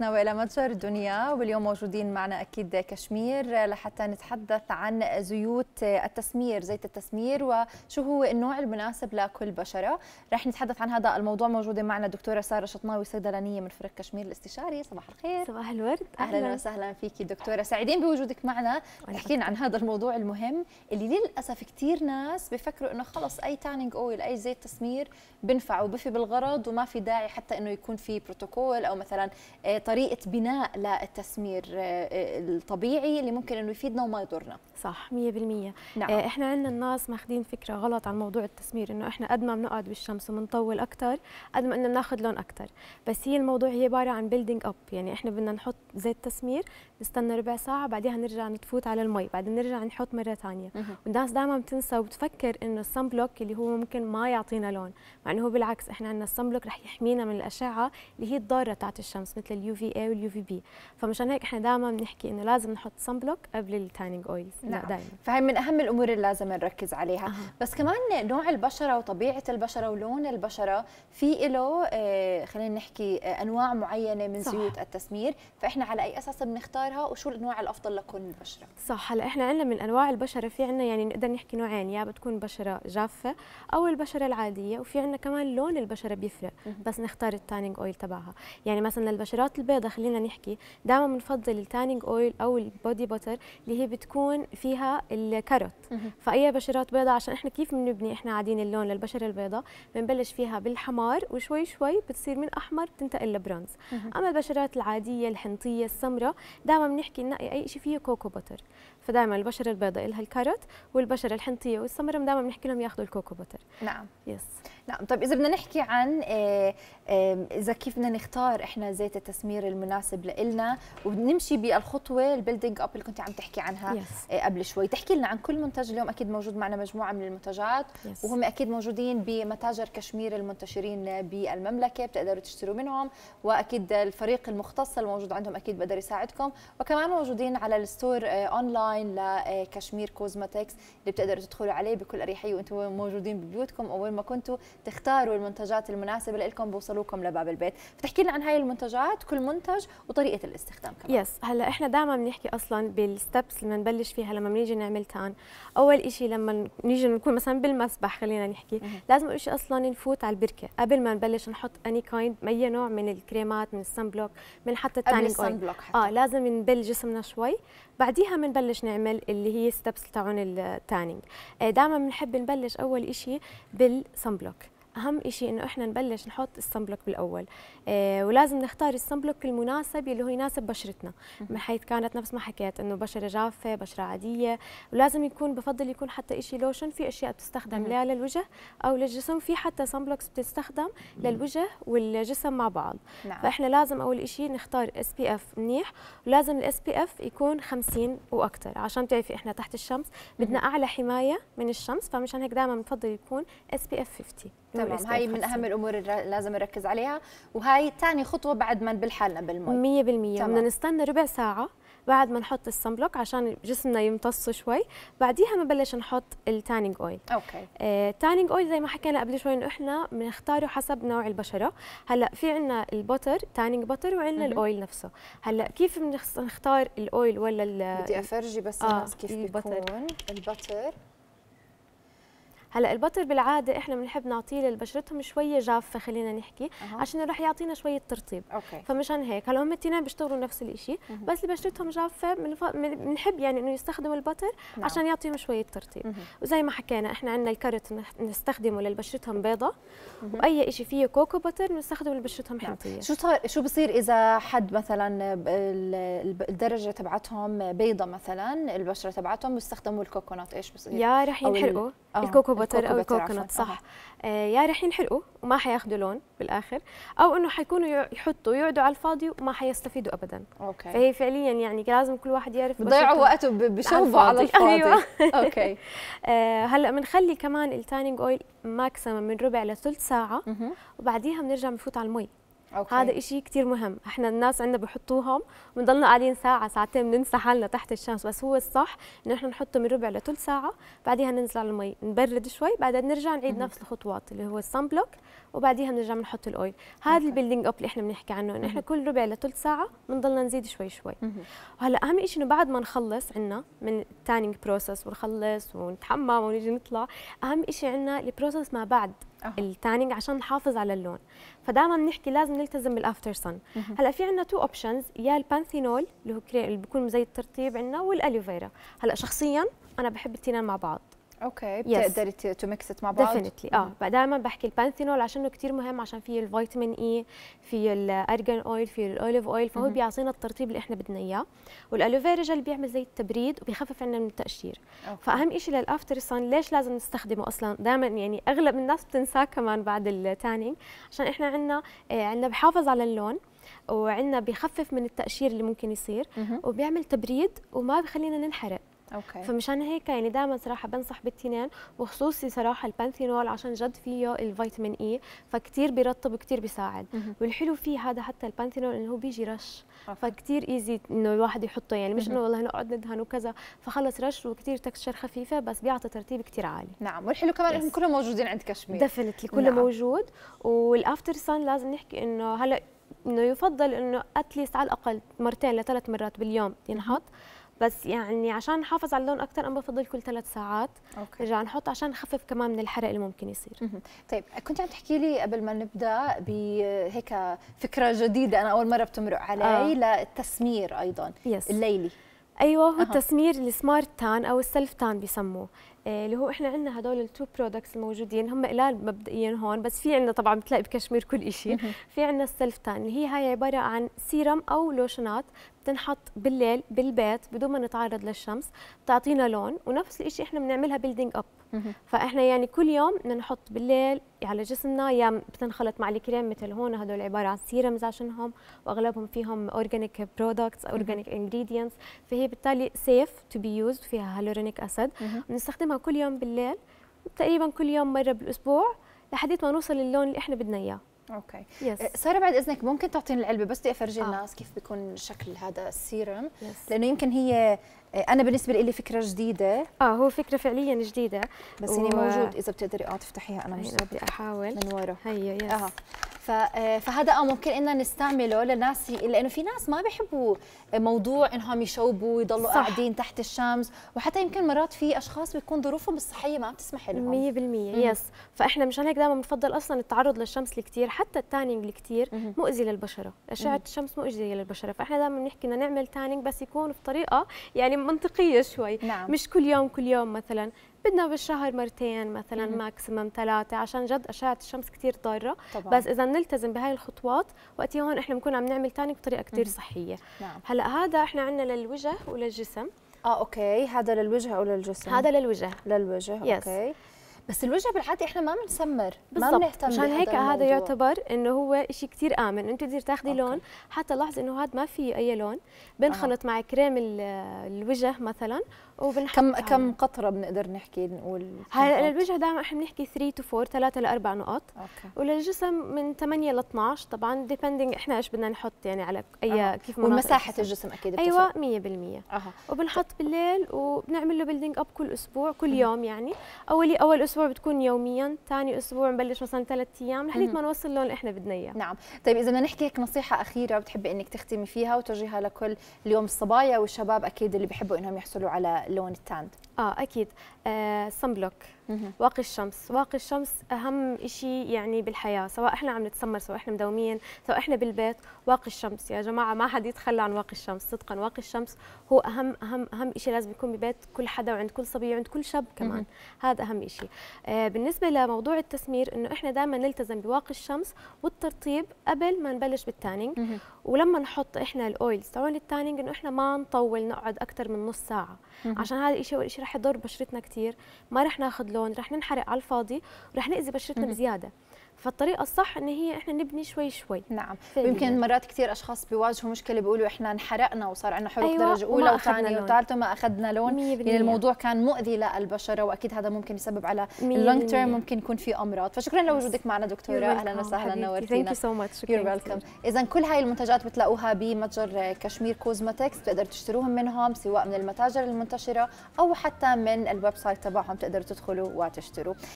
وإلى متجر دنيا واليوم موجودين معنا أكيد كشمير لحتى نتحدث عن زيوت التسمير زيت التسمير وشو هو النوع المناسب لكل بشرة. رح نتحدث عن هذا الموضوع. موجودة معنا دكتورة سارة شطناوي صيدلانية من فرق كشمير الاستشاري. صباح الخير. صباح الورد. أهلا, أهلاً. وسهلا فيكي دكتورة. سعيدين بوجودك معنا. لنا عن هذا الموضوع المهم اللي للأسف كثير ناس بفكروا إنه خلص أي تانينج اويل أي زيت تسمير بنفع وبفي بالغرض وما في داعي حتى إنه يكون في بروتوكول أو مثلا آه، طريقة بناء للتسمير آه، آه، الطبيعي اللي ممكن إنه يفيدنا وما يضرنا. صح 100% نعم. إحنا عندنا الناس ماخذين فكرة غلط عن موضوع التسمير إنه إحنا قد ما بنقعد بالشمس وبنطول أكثر قد ما إنه بناخذ لون أكثر بس هي الموضوع هي عبارة عن building up يعني إحنا بدنا نحط زيت تسمير نستنى ربع ساعة بعدها نرجع نتفوت على المي بعدين نرجع نحط مرة ثانية. والناس دائما بتنسى وبتفكر إنه ال sunblock اللي هو ممكن ما يعطينا لون. مع إنه هو بالعكس إحنا عندنا ال sunblock رح يحمينا من الأشعة اللي هي الضارة تاعت الشمس مثل ال UVA وال UVB فمشان هيك إحنا دائما بنحكي إنه لازم نحط sunblock قبل ال tanning oils نعم. دائما فهي من أهم الأمور اللي لازم نركز عليها. أه. بس كمان نوع البشرة وطبيعة البشرة ولون البشرة في له آه خلينا نحكي آه أنواع معينة من صح. زيوت التسمير. فإحنا على أي أساس بنختارها وشو الأنواع الأفضل لكل بشره صح. هلأ إحنا عندنا من أنواع البشرة في عندنا يعني نقدر نحكي نوعين يا بتكون بشرة جافة أو البشرة العادية وفي عندنا كمان لون البشرة بيفرق. بس نختار ال tanning oil تبعها. يعني مثلا البشرات البيضاء خلينا نحكي. دائما بنفضل ال tanning oil أو ال body butter اللي هي بتكون فيها ال carrot. فأي بشرات بيضاء عشان إحنا كيف بنبني إحنا عادة اللون للبشرة البيضاء؟ بنبلش فيها بالأحمر وشوي شوي بتصير من أحمر تنتقل لبرونز. أما البشرات العادية الحنطية السمراء دائما بنحكي ننقي أي شيء فيه cocoa butter. فدائما البشرة البيضاء لها ال carrot والبشرة الحنطية والسمراء دائما بنحكي لهم ياخذوا ال cocoa butter. نعم. yes نعم. طيب إذا بدنا نحكي عن آه، آه، إذا كيف بدنا نختار إحنا زيت التسمير المناسب لنا وبنمشي بالخطوة ال building up اللي كنت عم تحكي عنها yes. آه، قبل شوي. تحكي لنا عن كل منتج اليوم. أكيد موجود معنا مجموعة من المنتجات yes. وهم أكيد موجودين بمتاجر كشمير المنتشرين بالمملكة بتقدروا تشتروا منهم. وأكيد الفريق المختص الموجود عندهم أكيد بقدر يساعدكم. وكمان موجودين على ال store online لكشمير كوزماتكس اللي بتقدروا تدخلوا عليه بكل أريحية وأنتم موجودين ببيوتكم أو وين ما كنتوا. تختاروا المنتجات المناسبة لكم بوصلوكم لباب البيت. فتحكي لنا عن هاي المنتجات كل منتج وطريقة الاستخدام كمان. yes هلا إحنا دائما بنحكي أصلا بال steps لما نبلش فيها لما بنيجي نعمل tan أول شيء لما نيجي نكون مثلا بالمسبح خلينا نحكي لازم أول شيء أصلا نفوت على البركة. قبل ما نبلش نحط any kind أي نوع من الكريمات من ال sunblock من حتى ال tanning oil آه لازم نبل جسمنا شوي. بعديها بنبلش نعمل اللي هي steps تاعون ال tanning. آه، دائما بنحب نبلش أول شيء بال sunblock أهم شيء إنه إحنا نبلش نحط ال sunblock بالأول. آه ولازم نختار ال sunblock المناسب اللي هو يناسب بشرتنا من حيث كانت نفس ما حكيت إنه بشرة جافة بشرة عادية. ولازم يكون بفضل يكون حتى شيء لوشن في أشياء بتستخدم لا للوجه أو للجسم في حتى sunblocks بتستخدم للوجه والجسم مع بعض. نعم. فإحنا لازم أول شيء نختار SPF منيح ولازم ال SPF يكون 50 وأكثر عشان بتعرفي إحنا تحت الشمس بدنا أعلى حماية من الشمس فمشان هيك دائما بنفضل يكون SPF 50 تمام. هاي من أهم الأمور اللي لازم نركز عليها وهاي ثاني خطوة بعد ما نبل حالنا بالمي. 100% بدنا نستنى ربع ساعة بعد ما نحط ال sunblock عشان جسمنا يمتص شوي. بعديها بنبلش نحط ال tanning oil okay. آه ال tanning oil زي ما حكينا قبل شوي إنه إحنا بنختاره حسب نوع البشرة. هلأ في عندنا ال butter tanning butter وعندنا ال oil نفسه. هلأ كيف بنختار ال oil ولا بدي أفرجي بس آه الناس كيف بيكون. ال butter هلا ال butter بالعادة إحنا بنحب نعطيه لبشرتهم شوية جافة خلينا نحكي أه. عشان راح يعطينا شوية ترطيب okay. فمشان هيك هلا هم الاثنين بيشتغلوا نفس الشيء بس اللي بشرتهم جافه بنحب يعني إنه يستخدموا البتر نعم. عشان يعطيهم شوية ترطيب مه. وزي ما حكينا إحنا عندنا الكرت نستخدمه للبشرتهم بيضة وأي شيء فيه كوكو بتر بنستخدمه لبشرتهم نعم. حنطية شو صار شو بصير إذا حد مثلا الدرجة تبعتهم بيضة مثلا البشرة تبعتهم بيستخدموا الكوكونات إيش بصير يا رح ينحرقوا الكوكو بتر أو الكوكونات صح. آه يا رح ينحرقوا وما حياخذوا لون بالآخر أو إنه حيكونوا يحطوا يقعدوا على الفاضي وما حيستفيدوا ابدا. okay. فهي فعليا يعني لازم كل واحد يعرف بضيعوا وقته بشوفوا على الفاضي أيوة. okay. آه هلأ بنخلي كمان ال tanning oil maximum من ربع لثلث ساعة. وبعديها بنرجع بنفوت على المي. okay. هذا إشي كثير مهم. إحنا الناس عندنا بحطوهم وبنضلنا قاعدين ساعة ساعتين بننسى حالنا تحت الشمس. بس هو الصح إنه إحنا نحطه من ربع لثلث ساعة بعديها ننزل على المي. نبرد شوي بعدين نرجع نعيد نفس الخطوات اللي هو ال sunblock وبعديها بنرجع بنحط ال oil هذا ال building up اللي إحنا بنحكي عنه إنه إحنا كل ربع لثلث ساعة بنضلنا نزيد شوي شوي. وهلأ أهم شيء إنه بعد ما نخلص عنا من ال tanning process ونخلص ونتحمم ونيجي نطلع أهم شيء عنا ال process ما بعد. ال tanning عشان نحافظ على اللون. فدائما بنحكي لازم نلتزم بال after sun هلأ في عندنا two options يا البانثينول اللي هو اللي بيكون زي الترطيب عندنا وال aloe vera هلأ شخصيا أنا بحب الاثنين مع بعض. okay بتقدري to mix مع بعض؟ definitely آه دائما بحكي البانثينول عشانه كثير مهم عشان فيه ال vitamin E في ال argan oil في ال olive oil فهو بيعطينا الترطيب اللي إحنا بدنا إياه. وال aloe vera gel بيعمل زي التبريد وبيخفف عنا من التقشير okay. فأهم شيء لل after sun ليش لازم نستخدمه أصلا؟ دائما يعني أغلب الناس بتنساه كمان بعد ال tanning عشان إحنا عندنا آه عندنا بحافظ على اللون وعندنا بخفف من التقشير اللي ممكن يصير. وبيعمل تبريد وما بخلينا ننحرق. okay. فمشان هيك يعني دائما صراحة بنصح بالتنين وخصوصي صراحة البانثينول عشان جد فيه ال vitamin E فكتير بيرطب وكتير بيساعد. والحلو فيه هذا حتى البانثينول إنه هو بيجي رش فكتير easy إنه الواحد يحطه. يعني مش إنه والله نقعد ندهن وكذا فخلص رش وكتير texture خفيفة بس بيعطي ترطيب كتير عالي. نعم والحلو كمان إنهم كلهم موجودين عند كشمير. definitely كله نعم. موجود. وال after sun لازم نحكي إنه هلأ إنه يفضل إنه at least على الأقل مرتين لثلاث مرات باليوم ينحط. بس يعني عشان نحافظ على اللون أكثر أنا بفضل كل ثلاث ساعات okay. نرجع نحط عشان نخفف كمان من الحرق اللي ممكن يصير طيب كنت عم تحكي لي قبل ما نبدأ بهيك فكرة جديدة أنا أول مرة بتمرق علي آه. للتسمير أيضا yes. الليلي أيوه هو أه. التسمير ال smart tan أو ال self tan بيسموه آه، اللي هو إحنا عندنا هدول ال two products الموجودين هم قلال مبدئيا هون بس في عندنا طبعا بتلاقي بكشمير كل شيء في عندنا ال self tan اللي هي هاي عبارة عن سيرم أو لوشنات بتنحط بالليل بالبيت بدون ما نتعرض للشمس بتعطينا لون ونفس الشيء إحنا بنعملها building up فإحنا يعني كل يوم بدنا نحط بالليل على جسمنا يا بتنخلط مع الكريم مثل هون هدول عبارة عن serums عشانهم وأغلبهم فيهم organic products organic ingredients فهي بالتالي safe to be used فيها hyaluronic acid بنستخدمها كل يوم بالليل تقريبا كل يوم مرة بالأسبوع لحديت ما نوصل للون اللي إحنا بدنا إياه. okay yes. أه، سارة بعد إذنك ممكن تعطيني العلبه بس بدي افرجي آه. الناس كيف بيكون شكل هذا ال serum yes. لأنه يمكن هي أه، أنا بالنسبة لي فكرة جديدة آه هو فكرة فعليا جديدة بس و... يعني موجود إذا بتقدري آه تفتحيها أنا مش بدي أحاول من ورا هي yes آه. فهذا آه ممكن ان نستعمله للناس لأنه في ناس ما بيحبوا موضوع إنهم يشوبوا ويضلوا قاعدين تحت الشمس وحتى يمكن مرات في أشخاص بيكون ظروفهم الصحية ما بتسمح لهم. 100% yes فإحنا مشان هيك دائما بنفضل أصلا التعرض للشمس الكثير حتى ال tanning الكثير مؤذي للبشرة. أشعة الشمس مؤذية للبشرة. فإحنا دائما بنحكي بدنا نعمل tanning بس يكون بطريقه يعني منطقية شوي. نعم. مش كل يوم كل يوم مثلا. بدنا بالشهر مرتين مثلا maximum ثلاثة عشان جد أشعة الشمس كثير ضارة. طبعا. بس إذا نلتزم بهاي الخطوات وقتها هون إحنا بنكون عم نعمل tanning بطريقة كثير صحية. نعم. هلأ هذا إحنا عندنا للوجه وللجسم. آه okay. هذا للوجه أو للجسم هذا للوجه. للوجه yes. okay. بس الوجه بالعاده إحنا ما بنسمر ما بنهتم عشان هيك هذا يعتبر إنه هو شيء كثير آمن. أنت تقدر تاخذي لون حتى لاحظي إنه هذا ما فيه أي لون. بنخلط أه. مع كريم الوجه مثلا وبنحط كم كم قطرة بنقدر نحكي نقول هلا للوجه دائما إحنا بنحكي 3 to 4 3 ل 4 نقط okay. وللجسم من 8 ل 12 طبعا depending إحنا إيش بدنا نحط يعني على أي أه. كيف ومساحة الجسم. أكيد أيوه 100% أه. وبنحط بالليل وبنعمل له building up كل أسبوع كل يوم يعني. اول أول أسبوع بتكون يوميا ثاني أسبوع نبلش مثلا ثلاث أيام لحد ما نوصل اللون اللي إحنا بدنا إياه. نعم. طيب إذا بدنا نحكي هيك نصيحة أخيرة بتحبي إنك تختمي فيها وتوجهها لكل اليوم الصبايا والشباب أكيد اللي بيحبوا إنهم يحصلوا على لون ال tanned. آه أكيد. آه sun block واقي الشمس. واقي الشمس أهم شيء يعني بالحياة سواء إحنا عم نتسمر سواء إحنا مداومين سواء إحنا بالبيت واقي الشمس. يا جماعة ما حد يتخلى عن واقي الشمس صدقا. واقي الشمس هو أهم أهم أهم شيء لازم يكون ببيت كل حدا وعند كل صبي وعند كل شاب كمان. هذا أهم شيء آه بالنسبة لموضوع التسمير إنه إحنا دائما نلتزم بواقي الشمس والترطيب قبل ما نبلش بالتانينج. ولما نحط إحنا الأويلز تبعون التانينج إنه إحنا ما نطول نقعد أكثر من نص ساعة. عشان هذا الشيء والشيء رح يضر بشرتنا كثير ما رح ناخذ لون رح ننحرق على الفاضي ورح نأذي بشرتنا بزيادة. فالطريقة الصح إن هي إحنا نبني شوي شوي. نعم. ويمكن مرات كثير أشخاص بيواجهوا مشكلة بيقولوا إحنا انحرقنا وصار عندنا حروق أيوة درجة أولى وثانية وثالثة ما أخذنا لون. يعني الموضوع كان مؤذي للبشرة وأكيد هذا ممكن يسبب على ال long term ممكن يكون في أمراض. فشكرا لوجودك معنا دكتورة. أهلا وسهلا نورتينا. thank you so much welcome اذا كل هاي المنتجات بتلاقوها بمتجر كشمير كوزماتكس بتقدروا تشتروهم منهم سواء من المتاجر المنتشرة أو حتى من ال website تبعهم تقدروا تدخلوا وتشتروا.